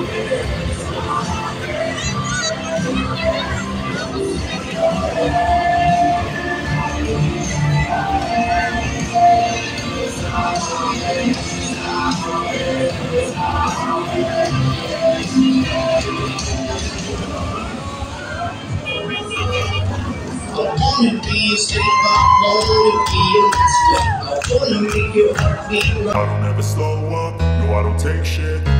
I wanna be I wanna be. I wanna make you happy. I don't ever slow up, no, I don't take shit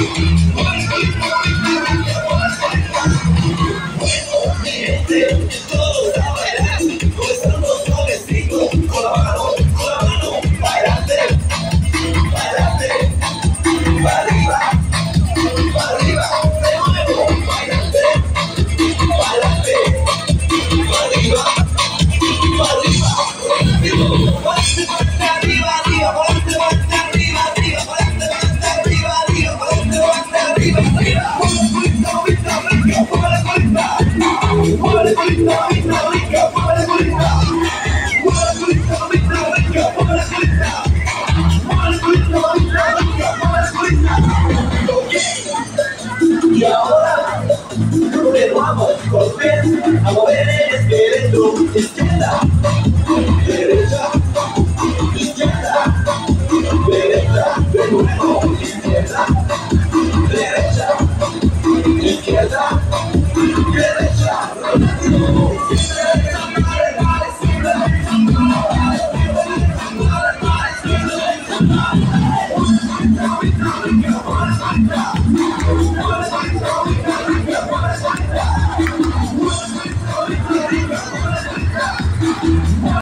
Radio. Y ahora continuamos con pies a mover el espíritu. Izquierda, derecha, izquierda, derecha, de nuevo, izquierda, derecha, izquierda, derecha.